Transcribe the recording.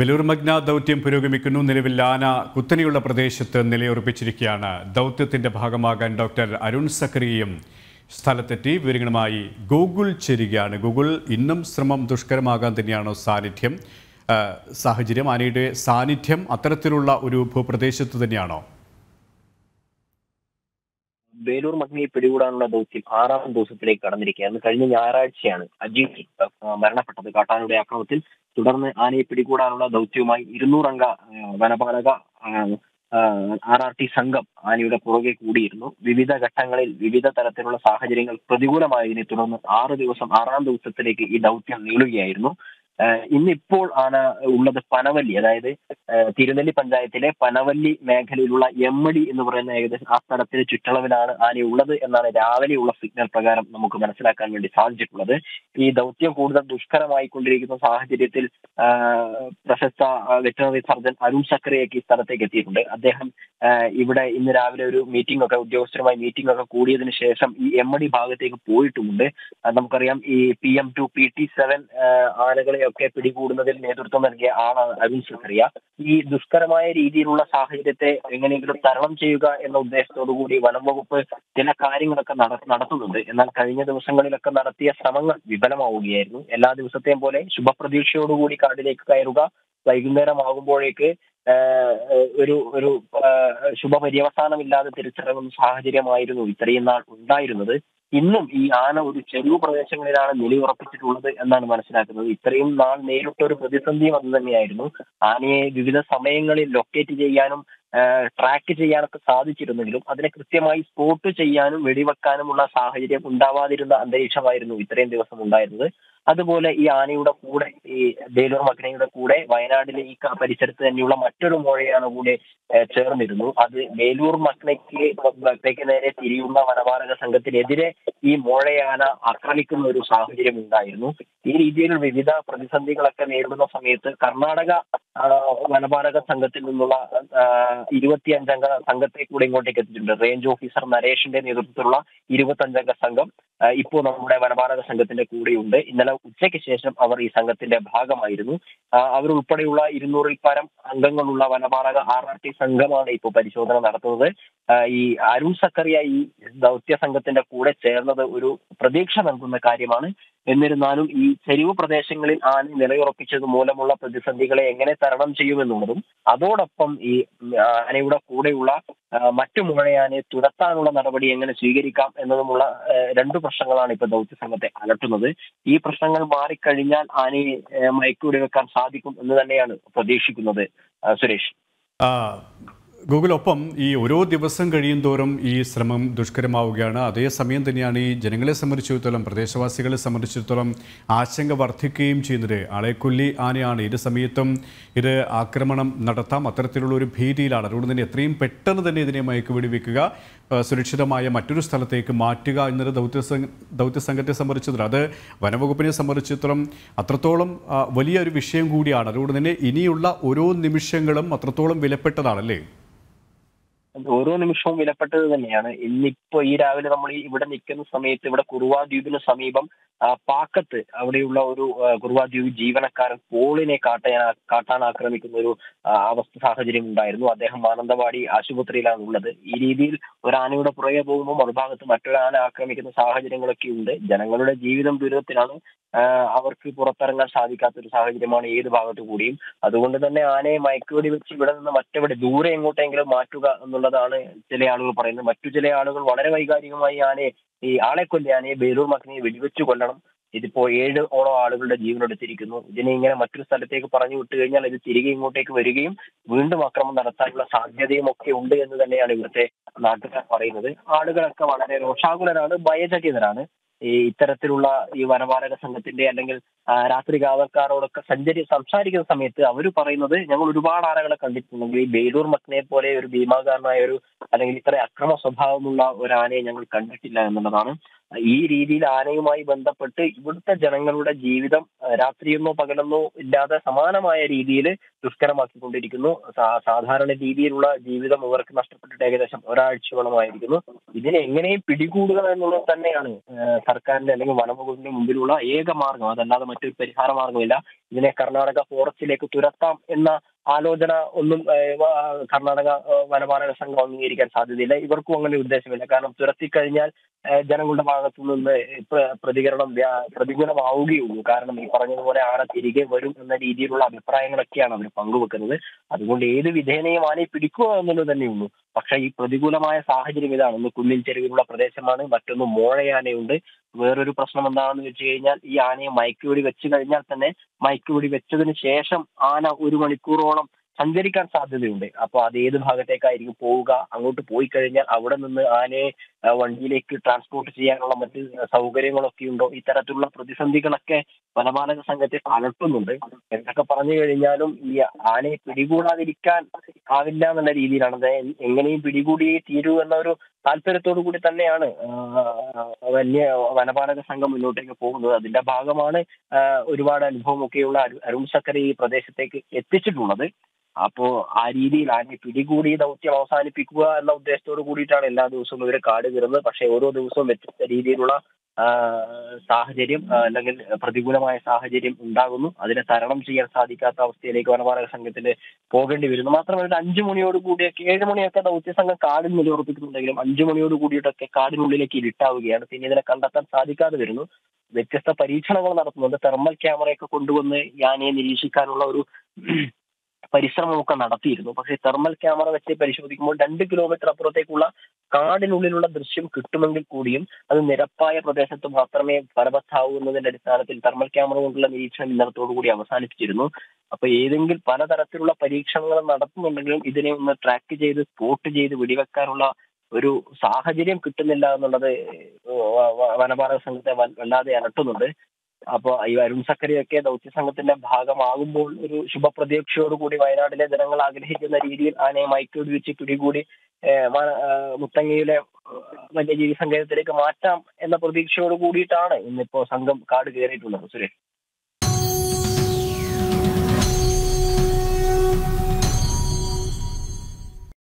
Vellore Magna ദൗത്യം പുരോഗമിക്കുന്നു. നിലവിൽ ആന കുത്തനെയുള്ള പ്രദേശത്ത് നിലയുറപ്പിച്ചിരിക്കുകയാണ്. ദൗത്യത്തിന്റെ ഭാഗമാകാൻ ഡോക്ടർ അരുൺ സക്കറിയും സ്ഥലത്തെത്തി വിവരങ്ങളുമായി ഗൂഗിൾ ചേരുകയാണ്. ഗൂഗിൾ ഇന്നും ശ്രമം ദുഷ്കരമാകാൻ തന്നെയാണോ സാന്നിധ്യം? സാഹചര്യം ആനയുടെ സാന്നിധ്യം അത്തരത്തിലുള്ള ഒരു ഭൂപ്രദേശത്ത് തന്നെയാണോ? വേലൂർ മഗ്നിയെ പിടികൂടാനുള്ള ദൗത്യം ആറാം ദിവസത്തിലേക്ക് കടന്നിരിക്കുകയായിരുന്നു കഴിഞ്ഞ ഞായറാഴ്ചയാണ് അജീഷ് മരണപ്പെട്ടത്. കാട്ടാനയുടെ ആക്രമത്തിൽ തുടർന്ന് ആനയെ പിടികൂടാനുള്ള ദൗത്യവുമായി ഇരുന്നൂറംഗ വനപാലക ആർ ആർ ടി സംഘം ആനയുടെ പുറകെ കൂടിയിരുന്നു. വിവിധ ഘട്ടങ്ങളിൽ വിവിധ തരത്തിലുള്ള സാഹചര്യങ്ങൾ പ്രതികൂലമായതിനെ തുടർന്ന് ആറ് ദിവസം ആറാം ദിവസത്തിലേക്ക് ഈ ദൗത്യം നീളുകയായിരുന്നു. ഇന്നിപ്പോൾ ആണ് ഉള്ളത് പനവല്ലി. അതായത് തിരുനെല്ലി പഞ്ചായത്തിലെ പനവല്ലി മേഖലയിലുള്ള എമ്മടി എന്ന് പറയുന്ന ഏകദേശം ആ സ്ഥലത്തിന് ചുറ്റളവിലാണ് ആന ഉള്ളത് എന്നാണ് രാവിലെയുള്ള സിഗ്നൽ പ്രകാരം നമുക്ക് മനസ്സിലാക്കാൻ വേണ്ടി സാധിച്ചിട്ടുള്ളത്. ഈ ദൗത്യം കൂടുതൽ ദുഷ്കരമായി കൊണ്ടിരിക്കുന്ന സാഹചര്യത്തിൽ പ്രശസ്ത വെറ്ററിനറി സർജൻ അരുൺ സക്കറിയൊക്കെ ഈ സ്ഥലത്തേക്ക് എത്തിയിട്ടുണ്ട്. അദ്ദേഹം ഇവിടെ ഇന്ന് രാവിലെ ഒരു മീറ്റിംഗ് ഒക്കെ ഉദ്യോഗസ്ഥരുമായി മീറ്റിംഗ് ഒക്കെ കൂടിയതിനു ശേഷം ഈ എമ്മടി ഭാഗത്തേക്ക് പോയിട്ടുമുണ്ട്. നമുക്കറിയാം ഈ P M two P T seven ആനകളെ ഒക്കെ പിടികൂടുന്നതിൽ നേതൃത്വം നൽകിയ ആളാണ് അരുൺ സക്കറിയ ഈ ദുഷ്കരമായ രീതിയിലുള്ള സാഹചര്യത്തെ എങ്ങനെയെങ്കിലും തരണം ചെയ്യുക എന്ന ഉദ്ദേശത്തോടു കൂടി വനം വകുപ്പ് ചില കാര്യങ്ങളൊക്കെ നട- നടത്തുന്നുണ്ട്. എന്നാൽ കഴിഞ്ഞ ദിവസങ്ങളിലൊക്കെ നടത്തിയ ശ്രമങ്ങൾ വിഫലമാവുകയായിരുന്നു. എല്ലാ ദിവസത്തെയും പോലെ ശുഭപ്രതീക്ഷയോടുകൂടി കാടിലേക്ക് കയറുക വൈകുന്നേരം ആകുമ്പോഴേക്ക് ഒരു ഒരു ശുഭപര്യവസാനമില്ലാതെ തിരിച്ചിറങ്ങുന്ന സാഹചര്യമായിരുന്നു ഇത്രയും നാൾ ഉണ്ടായിരുന്നത്. ഇന്നും ഈ ആന ഒരു ചെറിയ പ്രദേശങ്ങളിലാണ് നിലയുറപ്പിച്ചിട്ടുള്ളത് എന്നാണ് മനസ്സിലാക്കുന്നത്. ഇത്രയും നാൾ നേരിട്ട ഒരു പ്രതിസന്ധിയും അത് തന്നെയായിരുന്നു. ആനയെ വിവിധ സമയങ്ങളിൽ ലൊക്കേറ്റ് ചെയ്യാനും ട്രാക്ക് ചെയ്യാനൊക്കെ സാധിച്ചിരുന്നെങ്കിലും അതിനെ കൃത്യമായി സ്പോട്ട് ചെയ്യാനും വെടിവെക്കാനുമുള്ള സാഹചര്യം ഉണ്ടാവാതിരുന്ന അന്തരീക്ഷമായിരുന്നു ഇത്രയും ദിവസം ഉണ്ടായിരുന്നത്. അതുപോലെ ഈ ആനയുടെ കൂടെ ഈ ബേലൂർ മഗ്നയുടെ കൂടെ വയനാട്ടിലെ ഈ പരിസരത്ത് തന്നെയുള്ള മറ്റൊരു മുഴയാണ് കൂടെ ചേർന്നിരുന്നു. അത് ബേലൂർ മഗ്നയ്ക്ക് മഗ്നയ്ക്ക് നേരെ തിരിയുന്ന വനപാലക സംഘത്തിനെതിരെ ഈ മോഴയാന ആക്രമിക്കുന്ന ഒരു സാഹചര്യം ഉണ്ടായിരുന്നു. ഈ രീതിയിൽ വിവിധ പ്രതിസന്ധികളൊക്കെ നേരിടുന്ന സമയത്ത് കർണാടക വനപാലക സംഘത്തിൽ നിന്നുള്ള ഇരുപത്തിയഞ്ചംഗ സംഘത്തെ കൂടെ ഇങ്ങോട്ടേക്ക് എത്തിയിട്ടുണ്ട്. റേഞ്ച് ഓഫീസർ നരേഷിന്റെ നേതൃത്വത്തിലുള്ള ഇരുപത്തഞ്ചംഗ സംഘം ഇപ്പോ ഇപ്പോൾ നമ്മുടെ വനപാലക സംഘത്തിന്റെ കൂടെയുണ്ട്. ഇന്നലെ ഉച്ചയ്ക്ക് ശേഷം അവർ ഈ സംഘത്തിന്റെ ഭാഗമായിരുന്നു. അവരുൾപ്പെടെയുള്ള ഇരുന്നൂറിൽ പരം അംഗങ്ങളുള്ള വനപാലക ആർ ആർ ടി സംഘമാണ് ഇപ്പോൾ പരിശോധന നടത്തുന്നത്. ഈ അരുൺ സക്കറിയ ഈ ദൗത്യ സംഘത്തിന്റെ കൂടെ ചേർന്നത് ഒരു പ്രതീക്ഷ നൽകുന്ന കാര്യമാണ്. എന്നിരുന്നാലും ഈ ചെരിവ് പ്രദേശങ്ങളിൽ ആന നിലയുറപ്പിച്ചത് മൂലമുള്ള പ്രതിസന്ധികളെ എങ്ങനെ തരണം ചെയ്യുമെന്നുള്ളതും അതോടൊപ്പം ഈ ആനയുടെ കൂടെയുള്ള മറ്റു മുഴയാനെ തുരത്താനുള്ള നടപടി എങ്ങനെ സ്വീകരിക്കാം എന്നതുമുള്ള രണ്ട് പ്രശ്നങ്ങളാണ് ഇപ്പൊ ദൗത്യ സംഘത്തെ അലട്ടുന്നത്. ഈ പ്രശ്നങ്ങൾ മാറിക്കഴിഞ്ഞാൽ ആനയെ മയക്കൂടി വെക്കാൻ സാധിക്കും എന്ന് തന്നെയാണ് പ്രതീക്ഷിക്കുന്നത് സുരേഷ്. ഗൂഗിൾ ഒപ്പം ഈ ഓരോ ദിവസം കഴിയും തോറും ഈ ശ്രമം ദുഷ്കരമാവുകയാണ്. അതേസമയം തന്നെയാണ് ഈ ജനങ്ങളെ സംബന്ധിച്ചിടത്തോളം പ്രദേശവാസികളെ സംബന്ധിച്ചിടത്തോളം ആശങ്ക വർദ്ധിക്കുകയും ചെയ്യുന്നത്. ആളെക്കൊല്ലി ആനയാണ്. ഇത് സമയത്തും ഇത് ആക്രമണം നടത്താം. അത്തരത്തിലുള്ള ഒരു ഭീതിയിലാണ്. അതുകൊണ്ട് തന്നെ എത്രയും പെട്ടെന്ന് തന്നെ ഇതിനെ മയക്കുവെടി വെക്കുക സുരക്ഷിതമായ മറ്റൊരു സ്ഥലത്തേക്ക് മാറ്റുക എന്നത് ദൗത്യ ദൗത്യ സംഘത്തെ സംബന്ധിച്ചിടത്തോളം അത് വനവകുപ്പിനെ സംബന്ധിച്ചിടത്തോളം അത്രത്തോളം വലിയൊരു വിഷയം കൂടിയാണ്. അതുകൊണ്ട് തന്നെ ഇനിയുള്ള ഓരോ നിമിഷങ്ങളും അത്രത്തോളം വിലപ്പെട്ടതാണല്ലേ? ഓരോ നിമിഷവും വിലപ്പെട്ടത് തന്നെയാണ്. ഇന്നിപ്പോ ഈ രാവിലെ നമ്മൾ ഇവിടെ നിൽക്കുന്ന സമയത്ത് ഇവിടെ കുറുവാ ദ്വീപിന് സമീപം പാക്കത്ത് അവിടെയുള്ള ഒരു ദ്വീപ് ജീവനക്കാരൻ പോളിനെ കാട്ടാൻ കാട്ടാൻ ആക്രമിക്കുന്ന ഒരു അവസ്ഥ സാഹചര്യം ഉണ്ടായിരുന്നു. അദ്ദേഹം മാനന്തവാടി ആശുപത്രിയിലാണ് ഉള്ളത്. ഈ രീതിയിൽ ഒരു ആനയുടെ പുറകെ പോകുമ്പോൾ മറുഭാഗത്ത് മറ്റൊരു ആന ആക്രമിക്കുന്ന സാഹചര്യങ്ങളൊക്കെ ഉണ്ട്. ജനങ്ങളുടെ ജീവിതം ദുരിതത്തിലാണ് അവർക്ക് പുറത്തിറങ്ങാൻ സാധിക്കാത്ത ഒരു സാഹചര്യമാണ് ഏത് ഭാഗത്തു കൂടിയും. അതുകൊണ്ട് തന്നെ ആനയെ മയക്കുവെടി വെച്ച് ഇവിടെ നിന്ന് മറ്റെവിടെ ദൂരെ എങ്ങോട്ടെങ്കിലും മാറ്റുക എന്നുള്ളതാണ് ചില ആളുകൾ പറയുന്നത്. മറ്റു ചില ആളുകൾ വളരെ വൈകാരികമായി ആനയെ ഈ ആളെ കൊല്ലി ആനയെ ബേലൂർ മക്കനെ വെടിവെച്ച് കൊല്ലണം. ഇതിപ്പോ ഏഴ് ഓളം ആളുകളുടെ ജീവൻ എടുത്തിരിക്കുന്നു. ഇതിനെ ഇങ്ങനെ മറ്റൊരു സ്ഥലത്തേക്ക് പറഞ്ഞു വിട്ടു കഴിഞ്ഞാൽ ഇത് തിരികെ ഇങ്ങോട്ടേക്ക് വരികയും വീണ്ടും അക്രമം നടത്താനുള്ള സാധ്യതയും ഒക്കെ ഉണ്ട് എന്ന് തന്നെയാണ് ഇവിടുത്തെ നാട്ടുകാർ പറയുന്നത്. ആളുകളൊക്കെ വളരെ രോഷാകുലരാണ് ഭയചകിതരാണ്. ഈ ഇത്തരത്തിലുള്ള ഈ വനപാലക സംഘത്തിന്റെ അല്ലെങ്കിൽ രാത്രി കാവൽക്കാരോടൊക്കെ സഞ്ചരി സംസാരിക്കുന്ന സമയത്ത് അവർ പറയുന്നത് ഞങ്ങൾ ഒരുപാട് ആനകളെ കണ്ടിട്ടുണ്ടെങ്കിൽ ഈ ബേലൂർ മക്നെ പോലെ ഒരു ഭീമാകാരനായ ഒരു അല്ലെങ്കിൽ ഇത്ര അക്രമ സ്വഭാവമുള്ള ഒരു ആനയെ ഞങ്ങൾ കണ്ടിട്ടില്ല എന്നുള്ളതാണ്. ഈ രീതിയിൽ ആനയുമായി ബന്ധപ്പെട്ട് ഇവിടുത്തെ ജനങ്ങളുടെ ജീവിതം രാത്രിയെന്നോ പകലെന്നോ ഇല്ലാതെ സമാനമായ രീതിയിൽ ദുഷ്കരമാക്കിക്കൊണ്ടിരിക്കുന്നു. സാധാരണ രീതിയിലുള്ള ജീവിതം ഇവർക്ക് നഷ്ടപ്പെട്ടിട്ട് ഏകദേശം ഒരാഴ്ചയോളമായിരിക്കുന്നു. ഇതിനെ എങ്ങനെയും പിടികൂടുക എന്നുള്ളത് തന്നെയാണ് സർക്കാരിന്റെ അല്ലെങ്കിൽ വനംവകുപ്പിന്റെ മുമ്പിലുള്ള ഏക മാർഗം. അതല്ലാതെ മറ്റൊരു പരിഹാര മാർഗമില്ല. ഇതിനെ കർണാടക ഫോറസ്റ്റിലേക്ക് തുരത്താം എന്ന ആലോചന ഒന്നും കർണാടക വനപാലക സംഘം അംഗീകരിക്കാൻ സാധ്യതയില്ല. ഇവർക്കും അങ്ങനെ ഉദ്ദേശമില്ല. കാരണം തുരത്തിക്കഴിഞ്ഞാൽ കഴിഞ്ഞാൽ ജനങ്ങളുടെ ഭാഗത്തു നിന്ന് പ്രതികരണം പ്രതികൂലമാവുകയുള്ളൂ. കാരണം ഈ പറഞ്ഞതുപോലെ ആന തിരികെ വരും എന്ന രീതിയിലുള്ള അഭിപ്രായങ്ങളൊക്കെയാണ് അവർ പങ്കുവെക്കുന്നത്. അതുകൊണ്ട് ഏത് വിധേനയും ആനയെ പിടിക്കുക എന്നുള്ളത് തന്നെയുള്ളൂ. പക്ഷേ ഈ പ്രതികൂലമായ സാഹചര്യം ഇതാണ് ഒന്ന് കുന്നിൻ ചെരുവിലുള്ള പ്രദേശമാണ് മറ്റൊന്ന് മോഴയാനയുണ്ട്. വേറൊരു പ്രശ്നം എന്താണെന്ന് വെച്ച് കഴിഞ്ഞാൽ ഈ ആനയെ മയക്കുവെടി വെച്ച് കഴിഞ്ഞാൽ തന്നെ മയക്കുവെടി വെച്ചതിന് ശേഷം ആന ഒരു മണിക്കൂറോളം സഞ്ചരിക്കാൻ സാധ്യതയുണ്ട്. അപ്പൊ അത് ഏത് ഭാഗത്തേക്കായിരിക്കും പോവുക അങ്ങോട്ട് പോയി കഴിഞ്ഞാൽ അവിടെ നിന്ന് ആനയെ വണ്ടിയിലേക്ക് ട്രാൻസ്പോർട്ട് ചെയ്യാനുള്ള മറ്റ് സൗകര്യങ്ങളൊക്കെ ഉണ്ടോ? ഇത്തരത്തിലുള്ള പ്രതിസന്ധികളൊക്കെ വനപാലക സംഘത്തെ അലട്ടുന്നുണ്ട്. എന്തൊക്കെ പറഞ്ഞു കഴിഞ്ഞാലും ഈ ആനയെ പിടികൂടാതിരിക്കാൻ ആവില്ല എന്നുള്ള രീതിയിലാണ്. അത് എങ്ങനെയും പിടികൂടിയേ തീരൂ എന്ന ഒരു താല്പര്യത്തോടു കൂടി തന്നെയാണ് വലിയ വനപാലക സംഘം മുന്നോട്ടേക്ക് പോകുന്നത്. അതിന്റെ ഭാഗമാണ് ഒരുപാട് അനുഭവമൊക്കെയുള്ള അരു- അരുൺ സക്കരെ ഈ പ്രദേശത്തേക്ക് എത്തിച്ചിട്ടുള്ളത്. അപ്പോ ആ രീതിയിൽ ആനയെ പിടികൂടി ദൗത്യം അവസാനിപ്പിക്കുക എന്ന ഉദ്ദേശത്തോട് കൂടിയിട്ടാണ് എല്ലാ ദിവസവും ഇവരെ കാട് കയറുന്നത്. പക്ഷേ ഓരോ ദിവസവും വ്യത്യസ്ത രീതിയിലുള്ള സാഹചര്യം അല്ലെങ്കിൽ പ്രതികൂലമായ സാഹചര്യം ഉണ്ടാകുന്നു. അതിനെ തരണം ചെയ്യാൻ സാധിക്കാത്ത അവസ്ഥയിലേക്ക് വനപാലക സംഘത്തിന് പോകേണ്ടി വരുന്നു. മാത്രമല്ല ഒരു അഞ്ചു മണിയോട് കൂടിയൊക്കെ ഏഴ് മണിയൊക്കെ ദൗത്യ സംഘം കാടിൽ നിലയുറപ്പിക്കുന്നുണ്ടെങ്കിലും അഞ്ചു മണിയോട് കൂടിയിട്ടൊക്കെ കാടിനുള്ളിലേക്ക് ഇരുട്ടാവുകയാണ്. പിന്നെ ഇതിനെ കണ്ടെത്താൻ സാധിക്കാതെ വരുന്നു. വ്യത്യസ്ത പരീക്ഷണങ്ങൾ നടത്തുന്നുണ്ട്. തെർമൽ ക്യാമറയൊക്കെ കൊണ്ടുവന്ന് യാനയെ നിരീക്ഷിക്കാനുള്ള ഒരു പരിശ്രമമൊക്കെ നടത്തിയിരുന്നു. പക്ഷേ തെർമൽ ക്യാമറ വെച്ച് പരിശോധിക്കുമ്പോൾ രണ്ട് കിലോമീറ്റർ അപ്പുറത്തേക്കുള്ള കാടിനുള്ളിലുള്ള ദൃശ്യം കിട്ടുമെങ്കിൽ കൂടിയും അത് നിരപ്പായ പ്രദേശത്ത് മാത്രമേ ഫലവത്താവൂ എന്നതിന്റെ അടിസ്ഥാനത്തിൽ തെർമൽ ക്യാമറ കൊണ്ടുള്ള നിരീക്ഷണം ഇന്നലത്തോടുകൂടി അവസാനിപ്പിച്ചിരുന്നു. അപ്പൊ ഏതെങ്കിലും പലതരത്തിലുള്ള പരീക്ഷണങ്ങൾ നടത്തുന്നുണ്ടെങ്കിലും ഇതിനെ ഒന്ന് ട്രാക്ക് ചെയ്ത് സ്പോട്ട് ചെയ്ത് വെടിവെക്കാനുള്ള ഒരു സാഹചര്യം കിട്ടുന്നില്ല എന്നുള്ളത് വനപാലക സംഘത്തെ വല്ലാതെ അലട്ടുന്നുണ്ട്. അപ്പൊ ഈ അരുൺ സക്കറിയൊക്കെ ദൗത്യ സംഘത്തിന്റെ ഭാഗമാകുമ്പോൾ ഒരു ശുഭപ്രതീക്ഷയോടുകൂടി വയനാട്ടിലെ ജനങ്ങൾ ആഗ്രഹിക്കുന്ന രീതിയിൽ ആനയെ മയക്കുവെടി വെച്ച് പിടികൂടി മുത്തങ്ങയിലെ വന്യജീവി സങ്കേതത്തിലേക്ക് മാറ്റാം എന്ന പ്രതീക്ഷയോട് കൂടിയിട്ടാണ് ഇന്നിപ്പോ സംഘം കാട് കയറിയിട്ടുള്ളത്. സുരേഷ്.